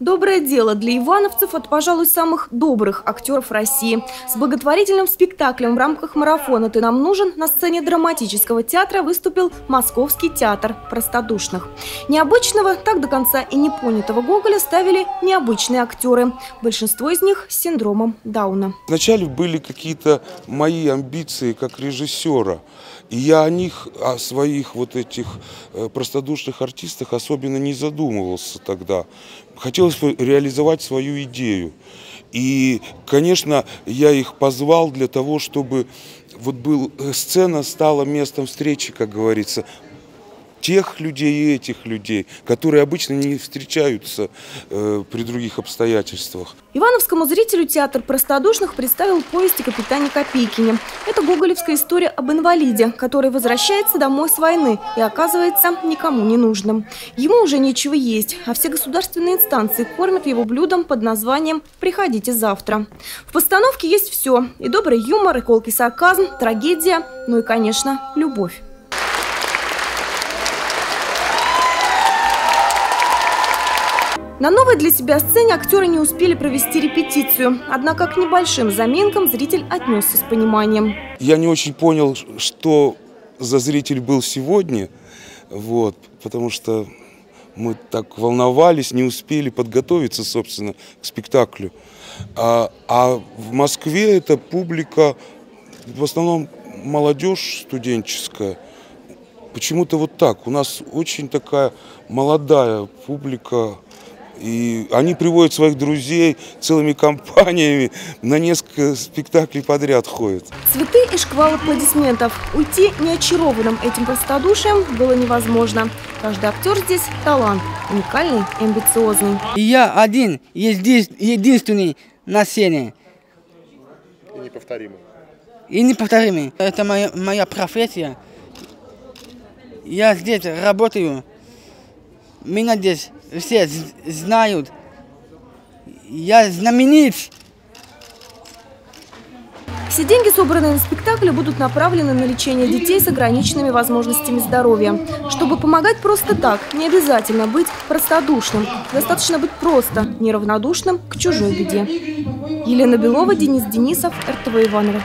Доброе дело для ивановцев от, пожалуй, самых добрых актеров России. С благотворительным спектаклем в рамках марафона «Ты нам нужен» на сцене драматического театра выступил Московский театр простодушных. Необычного, так до конца и не понятого Гоголя ставили необычные актеры. Большинство из них с синдромом Дауна. Вначале были какие-то мои амбиции как режиссера. И я о них, о своих вот этих э, простодушных артистах особенно не задумывался тогда. Хотелось реализовать свою идею. И, конечно, я их позвал для того, чтобы вот был, э, сцена стала местом встречи, как говорится, тех людей и этих людей, которые обычно не встречаются э, при других обстоятельствах. Ивановскому зрителю театр простодушных представил повесть о капитане Копейкине. Это гоголевская история об инвалиде, который возвращается домой с войны и оказывается никому не нужным. Ему уже нечего есть, а все государственные инстанции кормят его блюдом под названием «Приходите завтра». В постановке есть все – и добрый юмор, и колкий сарказм, трагедия, ну и, конечно, любовь. На новой для себя сцене актеры не успели провести репетицию. Однако к небольшим заминкам зритель отнесся с пониманием. Я не очень понял, что за зритель был сегодня, вот, потому что мы так волновались, не успели подготовиться, собственно, к спектаклю. А, а в Москве эта публика, в основном молодежь студенческая, почему-то вот так. У нас очень такая молодая публика, и они приводят своих друзей целыми компаниями, на несколько спектаклей подряд ходят. Цветы и шквал аплодисментов. Уйти неочарованным этим простодушием было невозможно. Каждый актер здесь талант, уникальный и амбициозный. Я один, единственный на сцене. И неповторимый. И неповторимый. Это моя, моя профессия. Я здесь работаю. Меня здесь все знают. Я знаменит. Все деньги, собранные на спектакле, будут направлены на лечение детей с ограниченными возможностями здоровья. Чтобы помогать просто так, не обязательно быть простодушным. Достаточно быть просто неравнодушным к чужой беде. Елена Белова, Денис Денисов, РТВ Иванова.